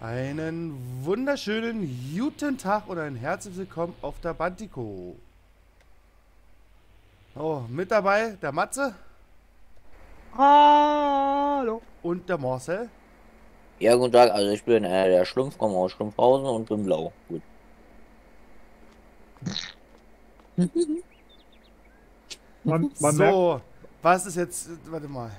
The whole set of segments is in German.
Einen wunderschönen guten Tag und ein herzlich willkommen auf der Bantico. Oh, mit dabei der Matze Hallo. und der Marcel. Ja, guten Tag, also ich bin äh, der Schlumpf, komme aus Schlumpfhausen und bin blau. Gut. Man, man merkt, so, was ist jetzt, warte mal.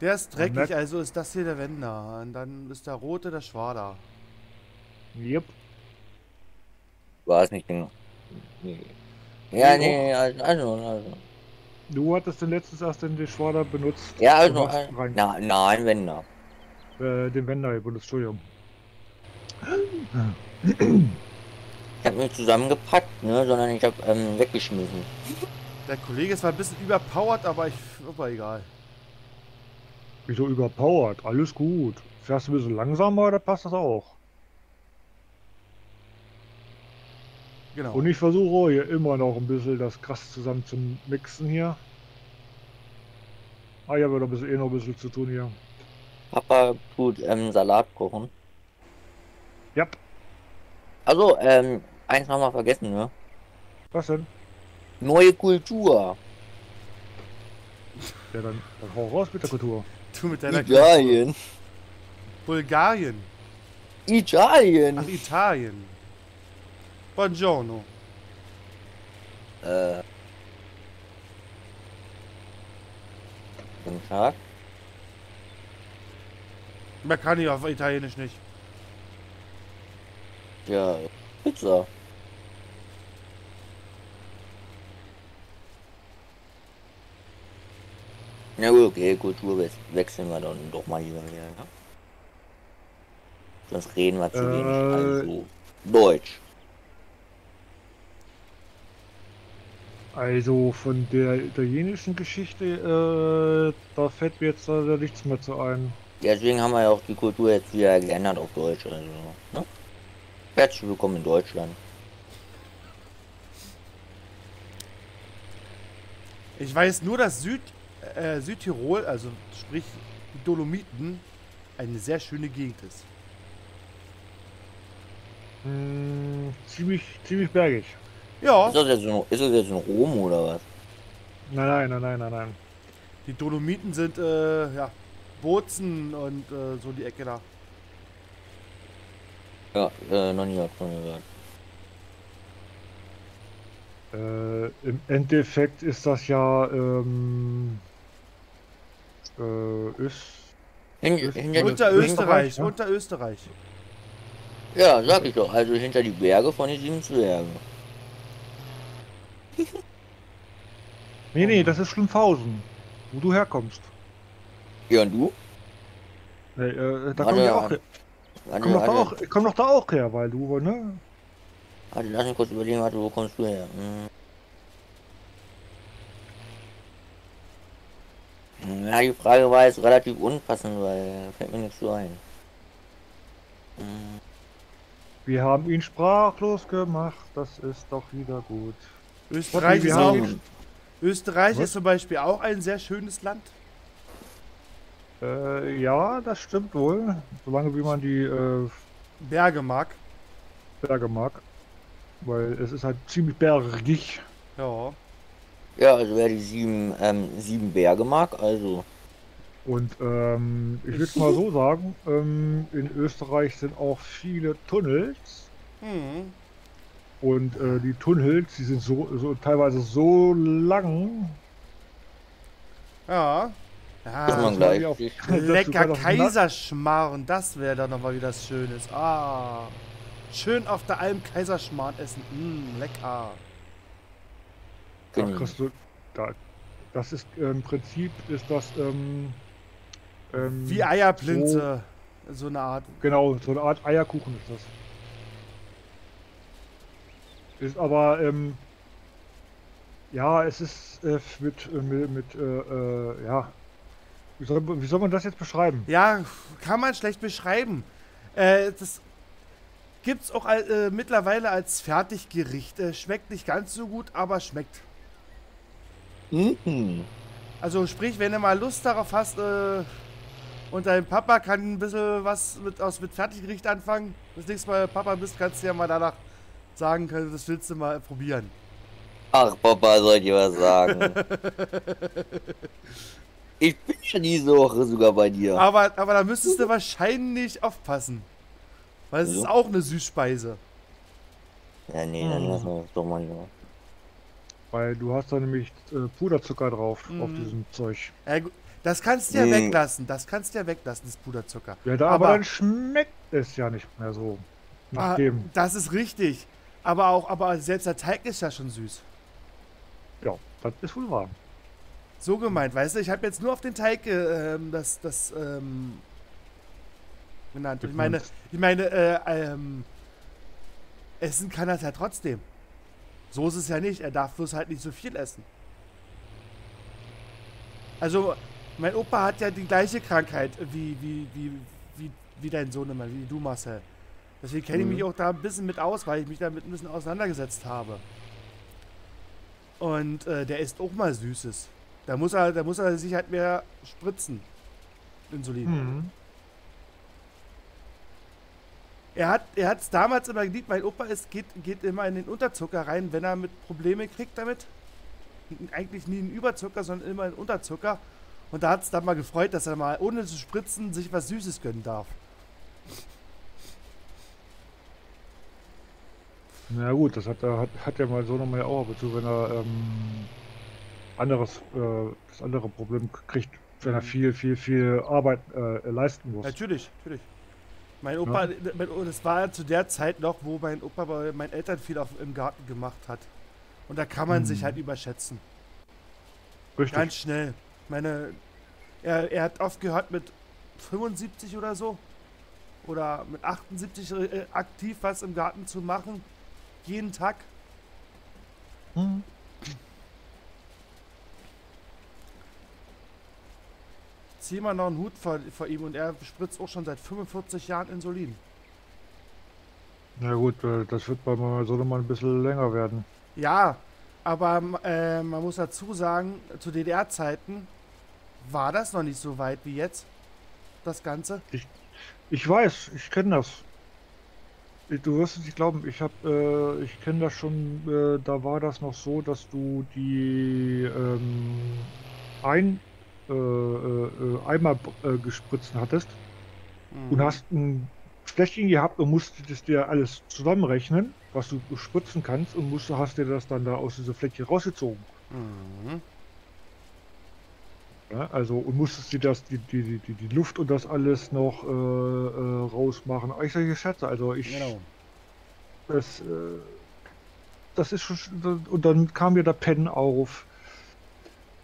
Der ist dreckig, also ist das hier der Wender. Und dann ist der rote der Schwader. yep. War es nicht genau. Nee. Ja, Nee, nee, also, also, also. du hattest den letztes erst den Geschwader benutzt. Ja, also, hast äh, rein- na, nein, wenn da. Äh, den Wender benutzt, Entschuldigung. Ich habe nicht zusammengepackt, ne, sondern ich habe ähm, weggeschmissen. Der Kollege ist zwar ein bisschen überpowered, aber ich, aber egal. Wieso überpowered? Alles gut. Fährst du ein bisschen langsamer, da passt das auch. Genau. Und ich versuche hier immer noch ein bisschen das Gras zusammen zu mixen hier. Ah, ja, wird ein bisschen eh noch ein bisschen zu tun hier. Papa tut ähm, Salat kochen. Ja, Also, ähm, eins haben wir vergessen, ne? was denn? Neue Kultur. Ja, dann, dann hau raus mit der Kultur. Du mit deiner Italien. Bulgarien. Italien. Ach, Italien. Buongiorno. Äh. Guten Tag. Man kann ich auf Italienisch nicht. Ja, Pizza. Na gut, okay, Kultur wech- wechseln wir dann doch mal lieber wieder, ne? Sonst reden wir zu Äh. wenig. Also, Deutsch. Also von der italienischen Geschichte, äh, da fällt mir jetzt leider nichts mehr zu ein. Deswegen haben wir ja auch die Kultur jetzt wieder geändert auf Deutsch, also, ne? Herzlich willkommen in Deutschland. Ich weiß nur, dass Süd, äh, Südtirol, also sprich die Dolomiten, eine sehr schöne Gegend ist. Hm, ziemlich, ziemlich bergig. Ja, Ist das jetzt in, ist das jetzt in Rom oder was? Nein, nein, nein, nein, nein, nein. die Dolomiten sind, äh, ja, Bozen und äh, so die Ecke da. Ja, äh, noch nie davon gehört. Äh, Im Endeffekt ist das ja, ähm, äh, Öst- hinter die, Unter Österreich, ja? unter Österreich. ja, sag ich doch, also hinter die Berge von den sieben Zwergen. nee, nee, das ist Schlimmhausen, wo du herkommst. Ja, und du? Nee, äh, da Warte, komm ich auch, her- warte, komm doch da warte, auch, ich komm doch da auch her, weil du, ne? warte, lass mich kurz überlegen, warte, wo kommst du her? Hm. Ja, die Frage war jetzt relativ unpassend, weil fällt mir nichts so ein. Hm. Wir haben ihn sprachlos gemacht, das ist doch wieder gut. Österreich, ist, haben- auch, Österreich Was? ist zum Beispiel auch ein sehr schönes Land. Äh, ja, das stimmt wohl, solange wie man die, äh, Berge mag. Berge mag. Weil es ist halt ziemlich bergig. Ja. Ja, also wer die sieben, ähm, sieben Berge mag, also. Und ähm, ich würde mal so sagen, ähm, in Österreich sind auch viele Tunnels. Hm. Und äh, die Tunnels, die sind so, so teilweise so lang. Ja. Ja, man das gleich lecker auf Na- Kaiserschmarrn, das wäre dann nochmal wieder was Schönes. Ah. Schön auf der Alm Kaiserschmarrn essen. Mm, lecker. Da Genau. kriegst du, da, das ist äh, im Prinzip ist das ähm, ähm, Wie Eierplinze. So, eine Art. Genau, so eine Art Eierkuchen ist das. Ist aber, ähm, ja, es ist äh, mit, äh, mit, mit äh, äh, ja, wie soll, wie soll man das jetzt beschreiben? Ja, kann man schlecht beschreiben. Äh, das gibt's auch äh, mittlerweile als Fertiggericht. Äh, schmeckt nicht ganz so gut, aber schmeckt. Mhm. Also sprich, wenn du mal Lust darauf hast, äh, und dein Papa kann ein bisschen was mit, aus mit Fertiggericht anfangen, das nächste Mal Papa bist, kannst du ja mal danach sagen können, das willst du mal probieren. Ach, Papa, soll ich was sagen? ich bin ja diese Woche sogar bei dir. Aber, aber da müsstest du wahrscheinlich aufpassen. Weil es Wieso? ist auch eine Süßspeise. Ja, nee, dann Hm. lassen wir das doch mal lieber. Weil du hast da nämlich äh, Puderzucker drauf auf Mhm. diesem Zeug. Ja, das kannst du ja Nee. weglassen. Das kannst du ja weglassen, das Puderzucker. Ja, da, aber, Aber- dann schmeckt es ja nicht mehr so. Ah, Nachdem. das ist richtig. Aber auch, aber selbst der Teig ist ja schon süß. Ja, das ist wohl wahr. So gemeint, weißt du, ich habe jetzt nur auf den Teig äh, ähm, das, das ähm, genannt. Ich meine, ich meine, äh, ähm, essen kann er ja trotzdem. So ist es ja nicht. Er darf bloß halt nicht so viel essen. Also, mein Opa hat ja die gleiche Krankheit wie, wie, wie, wie, wie dein Sohn immer, wie du, Marcel. Deswegen kenne ich Mhm. mich auch da ein bisschen mit aus, weil ich mich damit ein bisschen auseinandergesetzt habe. Und äh, der isst auch mal Süßes. Da muss er, da muss er sich halt mehr spritzen. Insulin. Mhm. Er hat er hat's damals immer geliebt, mein Opa ist, geht, geht immer in den Unterzucker rein, wenn er mit Probleme kriegt damit. Eigentlich nie einen Überzucker, sondern immer einen Unterzucker. Und da hat es dann mal gefreut, dass er mal ohne zu spritzen sich was Süßes gönnen darf. Na gut, das hat, er- hat, hat ja mal so nochmal auch ab und zu, wenn er ähm, anderes, äh, das andere Problem kriegt, wenn er Mhm. viel, viel, viel Arbeit äh, leisten muss. Natürlich, natürlich. Mein Opa, mein, O- das war zu der Zeit noch, wo mein Opa bei meinen Eltern viel auf, im Garten gemacht hat. Und da kann man Mhm. sich halt überschätzen. Richtig. Ganz schnell. Meine, er, er hat aufgehört mit 75 oder so. Oder mit 78 äh, aktiv was im Garten zu machen. Jeden Tag. Mhm. Zieh mal noch einen Hut vor, vor ihm und er spritzt auch schon seit 45 Jahren Insulin. Na gut, äh, das wird bei meinem Sohn mal ein bisschen länger werden. Ja, aber äh, man muss dazu sagen, zu DDR-Zeiten war das noch nicht so weit wie jetzt. Das Ganze. Ich weiß, ich kenne das. Du wirst es nicht glauben, ich habe, äh, ich kenne das schon, äh, da war das noch so, dass du die ähm, ein Eimer äh, gespritzen hattest und Mhm. hast ein Fläschchen gehabt und musstest es dir alles zusammenrechnen, was du spritzen kannst und musst, hast dir das dann da aus dieser Fläche rausgezogen. Mhm. Ja, also und musstest dir das, die, die, die, die, Luft und das alles noch äh, äh, rausmachen. Ich solche Schätze, also ich, Genau. das, äh, das ist schon, und dann kam dir der Pen auf,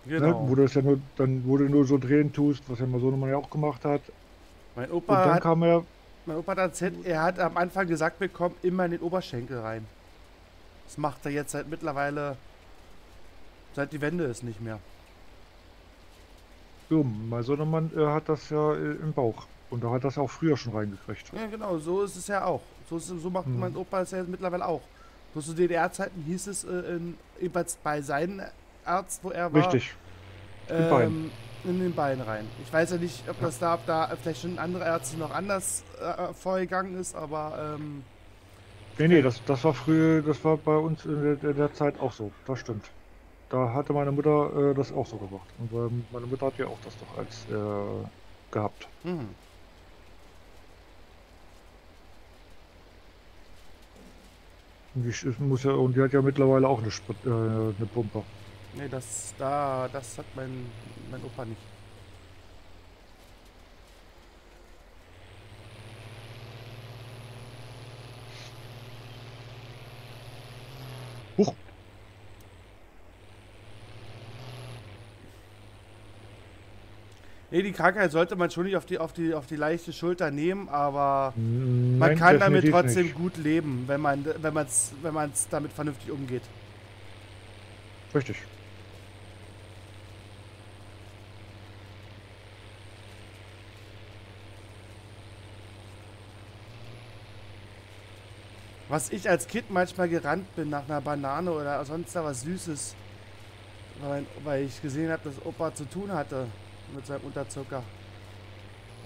Genau. ne, wo du das ja nur, dann du nur so drehen tust, was ja mal so ja auch gemacht hat. Mein Und Opa, dann hat, kam er, mein Opa hat erzählt, er hat am Anfang gesagt bekommen, immer in den Oberschenkel rein. Das macht er jetzt seit mittlerweile, seit die Wende ist nicht mehr. so, mein Sohnemann äh, hat das ja äh, im Bauch. Und da hat das auch früher schon reingekriegt. Ja, genau, so ist es ja auch. So, ist, so macht Mhm. mein Opa es ja mittlerweile auch. Bloß zu DDR-Zeiten hieß es äh, in, bei seinem Arzt, wo er war, Richtig. ähm, in den Beinen rein. Ich weiß ja nicht, ob das da, ob da vielleicht schon andere Ärzte noch anders äh, vorgegangen ist, aber ähm, Nee, nee, das, das war früher, das war bei uns in der, in der Zeit auch so. Das stimmt. Da hatte meine Mutter äh, das auch so gemacht. Und ähm, meine Mutter hat ja auch das doch als äh, gehabt. hm. Und die, muss ja, und die hat ja mittlerweile auch eine, Sprit, äh, eine Pumpe. Nee, das da, das hat mein, mein Opa nicht. Huch. Nee, die Krankheit sollte man schon nicht auf die, auf die, auf die leichte Schulter nehmen, aber Nein, man kann damit trotzdem nicht. gut leben, wenn man wenn man's, wenn man's damit vernünftig umgeht. Richtig. Was ich als Kind manchmal gerannt bin nach einer Banane oder sonst da was Süßes. Weil, weil ich gesehen habe, dass Opa zu tun hatte mit seinem Unterzucker.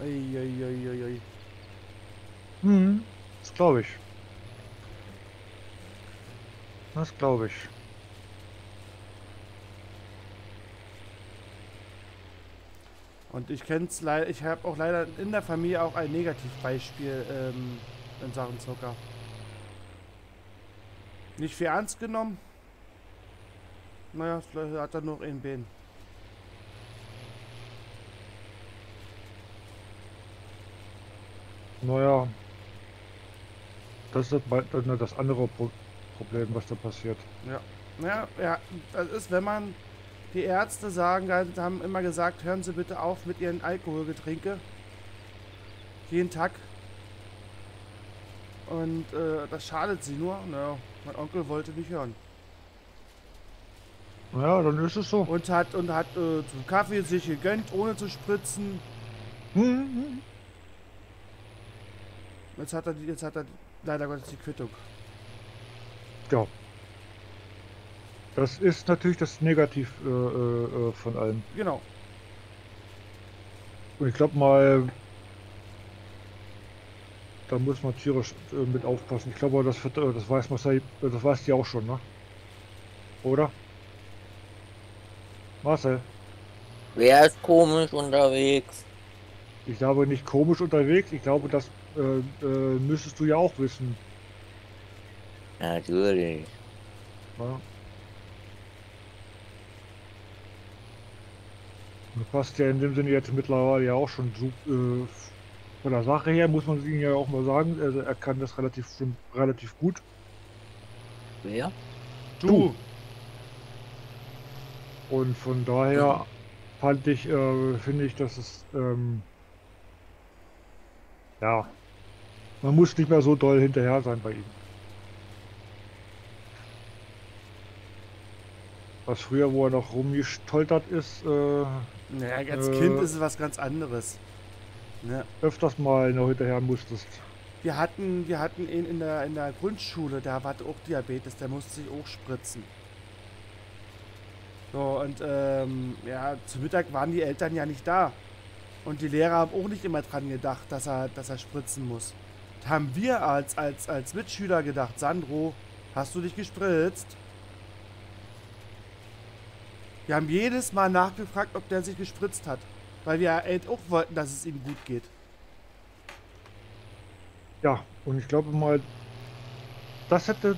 Uiuiuiui. Hm, das glaube ich. Das glaube ich. Und ich kenne es leider, ich habe auch leider in der Familie auch ein Negativbeispiel ähm, in Sachen Zucker. Nicht viel ernst genommen. Naja, vielleicht hat er noch ein Bein. Naja, das ist das, andere Pro Problem, was da passiert. Ja. Ja, ja, das ist, wenn man die Ärzte sagen, haben immer gesagt, hören Sie bitte auf mit Ihren Alkoholgetränke. Jeden Tag. Und äh, das schadet sie nur. Naja, mein Onkel wollte nicht hören. Ja, dann ist es so. Und hat und hat äh, zum Kaffee sich gegönnt, ohne zu spritzen. Hm, Jetzt hat er, jetzt hat er leider Gottes die Quittung. Ja. Das ist natürlich das Negativ äh, äh, von allem. Genau. Und ich glaube mal, da muss man tierisch äh, mit aufpassen. Ich glaube, das, wird, äh, das weiß Marcel, äh, das weiß die auch schon, ne? Oder? Marcel? Wer ist komisch unterwegs? Ich glaube nicht komisch unterwegs. Ich glaube, das äh, äh, müsstest du ja auch wissen. Natürlich. Ja. Du passt ja in dem Sinne jetzt mittlerweile ja auch schon äh, von der Sache her, muss man ihn ja auch mal sagen. Also er kann das relativ schon relativ gut. Wer? Du. Und von daher fand ich, äh, finde ich, dass es ähm, ja, man muss nicht mehr so doll hinterher sein bei ihm. Was früher, wo er noch rumgestoltert ist, äh, Naja, als Äh. Kind ist es was ganz anderes. Ne? öfters mal noch hinterher musstest. Wir hatten, wir hatten ihn in der, in der Grundschule, der hatte auch Diabetes, der musste sich auch spritzen. So, und ähm, ja, zu Mittag waren die Eltern ja nicht da. Und die Lehrer haben auch nicht immer dran gedacht, dass er, dass er spritzen muss. Da haben wir als, als, als Mitschüler gedacht, Sandro, hast du dich gespritzt? Wir haben jedes Mal nachgefragt, ob der sich gespritzt hat. Weil wir auch wollten, dass es ihm gut geht. Ja, und ich glaube mal, das hätte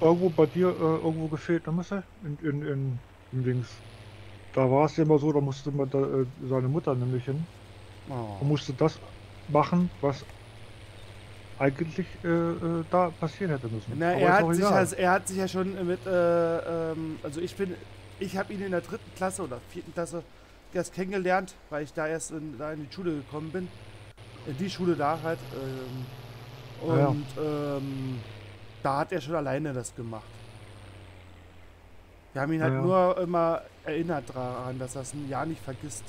irgendwo bei dir äh, irgendwo gefehlt, ne Marcel? In, in, in, in Dings. Da war es ja immer so, da musste man da, äh, seine Mutter nämlich hin. Oh. und musste das machen, was eigentlich äh, äh, da passieren hätte müssen. Na, er hat, sich, also, er hat sich ja schon mit, äh, ähm, also ich bin, ich habe ihn in der dritten Klasse oder vierten Klasse erst kennengelernt, weil ich da erst in, da in die Schule gekommen bin. In die Schule da halt. Ähm, Ah ja. und ähm, da hat er schon alleine das gemacht. Wir haben ihn halt Ja, ja. nur immer erinnert daran, dass er es ein Jahr nicht vergisst.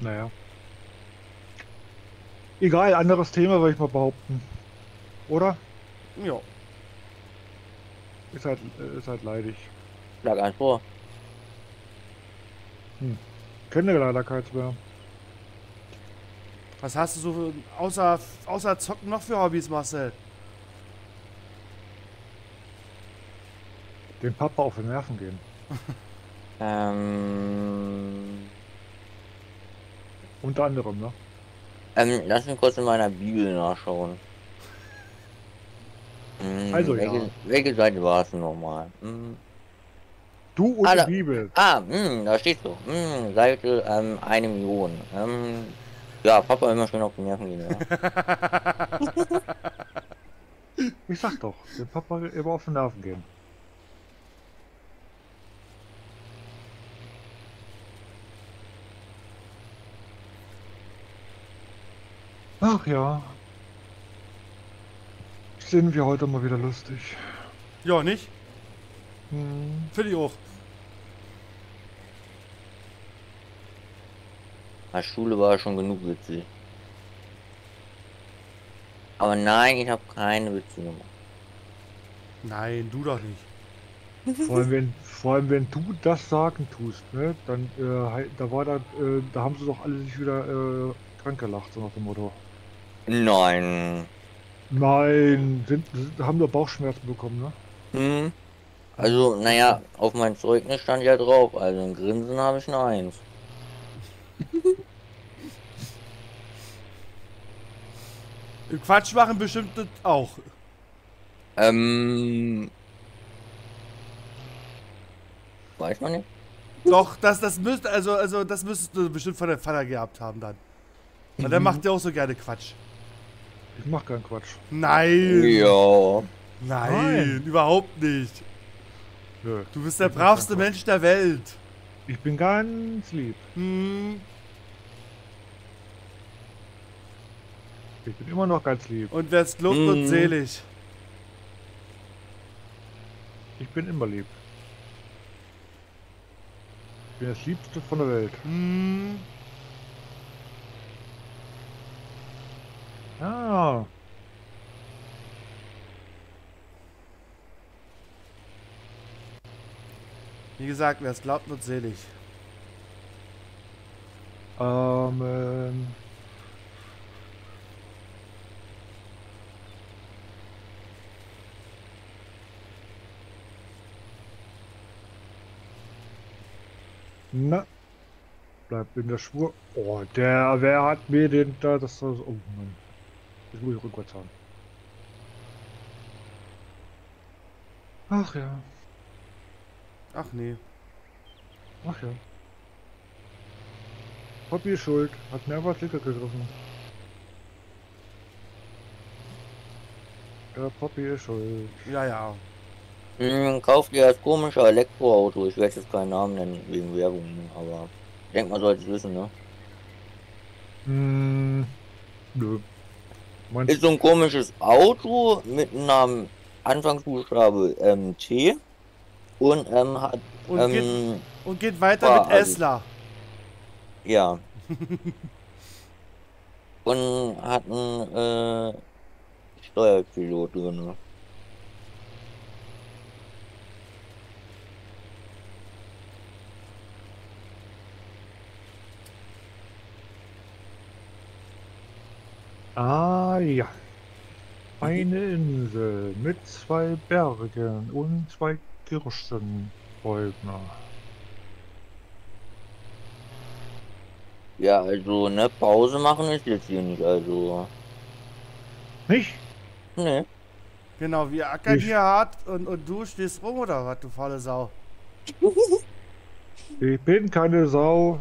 Naja. Egal, anderes Thema würde ich mal behaupten. Oder? Ja. Ist halt, äh, ist halt leidig. Schlag ein vor. Kenne leider keins mehr. Was hast du so für, außer, außer Zocken noch für Hobbys, Marcel? Dem Papa auf die Nerven gehen. Ähm, Unter anderem, ne? ähm, lass mich kurz in meiner Bibel nachschauen. Hm, Also, ja. welche, welche Seite war es denn nochmal? Hm. Du und Alle- die Bibel. Ah, hm, da steht so. Hm, Seite ähm, eine Million. Ähm, ja, Papa immer schön auf die Nerven gehen. Ja. Ich sag doch, dem Papa immer auf die Nerven gehen. Ach ja. Sind wir heute mal wieder lustig. Ja, nicht? Hm. Finde ich auch. Die Schule war schon genug witzig. Aber nein, ich habe keine Witze gemacht. Nein, du doch nicht. Vor allem, wenn, vor allem, wenn du das sagen tust, ne, dann, äh, da war da, äh, da haben sie doch alle sich wieder äh, krank gelacht, so nach dem Motto. Nein. Nein, sind, sind, haben nur Bauchschmerzen bekommen, ne? Hm. Also, naja, auf mein Zeugnis stand ja drauf, also ein Grinsen habe ich eine Eins. Quatsch machen bestimmt das auch. Ähm. Weiß man nicht. Doch, das, das müsste, also, also, das müsstest du bestimmt von deinem Vater gehabt haben dann. Weil der Mhm. macht ja auch so gerne Quatsch. Ich mach keinen Quatsch. Nein! Ja. Nein, Nein. überhaupt nicht. Nö. Du bist der Ich bravste. Mensch der Welt. Ich bin ganz lieb. Hm. Ich bin immer noch ganz lieb. Und wärst gelobt und Mhm. selig. Ich bin immer lieb. Ich bin das Liebste von der Welt. Hm. Wie gesagt, wer es glaubt, wird selig. Amen. Na, bleibt in der Spur. Oh, der, wer hat mir den da, das, das oh Mann. Das muss ich rückwärts haben. Ach ja, Ach nee. ach ja. Poppy ist schuld, hat mir einfach Licker gegriffen. Ja, Poppy ist schuld. Ja, ja. Hm, kauft ihr das komische Elektroauto. Ich werde jetzt keinen Namen nennen wegen Werbung, aber ich denke, man sollte es wissen, ne? Hm, nö. Ist so ein komisches Auto mit einem Namen Anfangsbuchstabe ähm, T und ähm, hat Und, geht, ähm, und geht weiter boah, mit also- Esler. ja und hat einen äh, Steuerpilot drin. Ah ja. Eine Insel mit zwei Bergen und zwei Kirschenbäume. Ja, also ne Pause machen ist jetzt hier nicht, also Nicht? ne. Genau, wir ackern Ich- hier hart und, und du stehst rum oder was, du faule Sau? Ich bin keine Sau.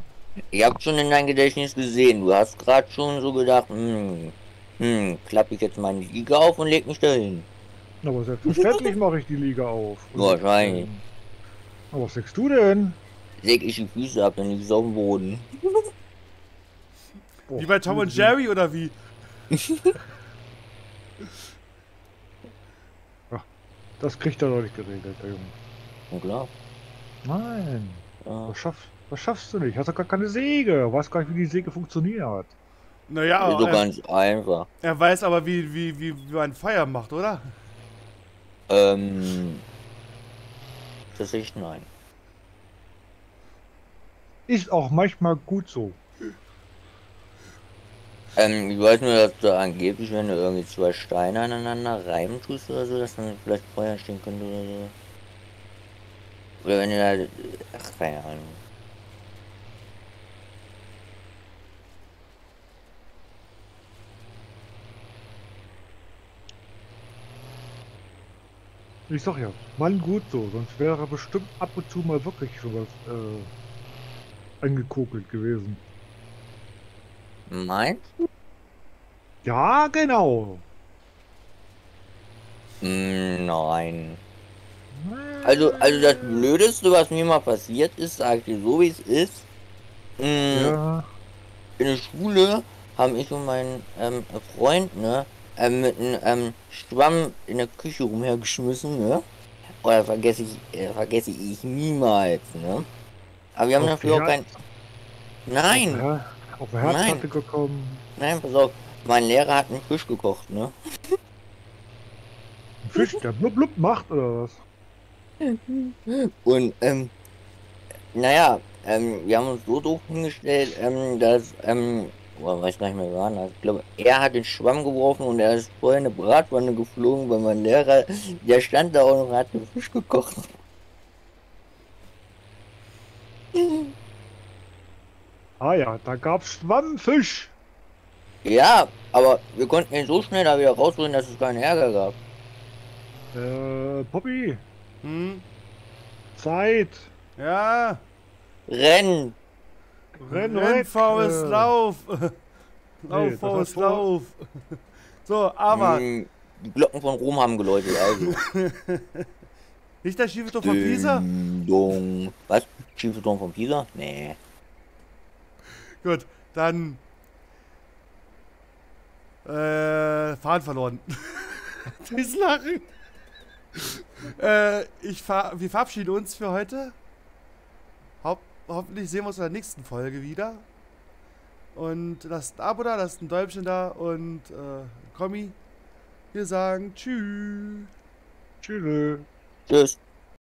Ich hab schon in dein Gedächtnis gesehen. Du hast gerade schon so gedacht, hm, hm, klappe ich jetzt meine Liege auf und leg mich dahin. Aber selbstverständlich mache ich die Liga auf. Und, Wahrscheinlich. Aber was sagst du denn? Leg ich die Füße ab, dann lieg ich auf dem Boden. Boah, Wie bei Tom und du- Jerry oder wie? Das kriegt er doch nicht geregelt, der Junge. Na klar. Nein. Ja. Das schaffst, das schaffst du nicht. Hast doch gar keine Säge. Weißt gar nicht, wie die Säge funktioniert. Naja, ist so er, ganz einfach. er weiß aber, wie, wie, wie, wie man Feuer macht, oder? Ähm. Tatsächlich nein. Ist auch manchmal gut so. Ähm, ich weiß nur, dass du angeblich, wenn du irgendwie zwei Steine aneinander reiben tust oder so, dass dann vielleicht Feuer stehen könnte oder so. Oder wenn du da. Ach, keine Ahnung. Ich sag ja, Mann gut so, sonst wäre er bestimmt ab und zu mal wirklich sowas äh, angekokelt gewesen. Meinst Ja, genau. Mm, Nein. Also, also das Blödeste, was mir mal passiert ist, sag ich dir so wie es ist. Mm, Ja, In der Schule haben ich und mein ähm, Freund, ne, ähm, mit einem ähm, Schwamm in der Küche rumhergeschmissen, ne? Oder vergesse ich, äh, vergesse ich niemals, ne? Aber wir haben Auf dafür auch kein. Nein, Ja, auf der Nein. Gekommen. nein, pass auf. Mein Lehrer hat einen Fisch gekocht, ne? Ein Fisch, der blub blub macht oder was? Und, ähm, naja, ähm, wir haben uns so doof hingestellt, ähm, dass, ähm, boah, weiß gar nicht mehr, war das. Ich glaube, er hat den Schwamm geworfen und er ist vorher eine Bratwanne geflogen, weil mein Lehrer, der stand da und hat den Fisch gekocht. Ah ja, da gab's Schwammfisch. Ja, aber wir konnten ihn so schnell da wieder rausholen, dass es keinen Ärger gab. Äh, Poppy, Hm? Zeit. Ja. Renn! Renn, Renn. Faust, Äh, Lauf. Lauf, das Faust, hast du- Lauf. So, aber Hm, Die Glocken von Rom haben geläutet, also. nicht der schiefe Tor von Pisa? Dong. Was? Schiefe Turm von Pisa? Nee. Gut, dann äh, Fahren verloren. Dieses Lachen. äh, ich ver wir verabschieden uns für heute. Haupt hoffentlich sehen wir uns in der nächsten Folge wieder. Und lasst ein Abo da, lasst ein Däumchen da und äh, Kommi. Wir sagen Tschüss. Tschüss. Tschüss.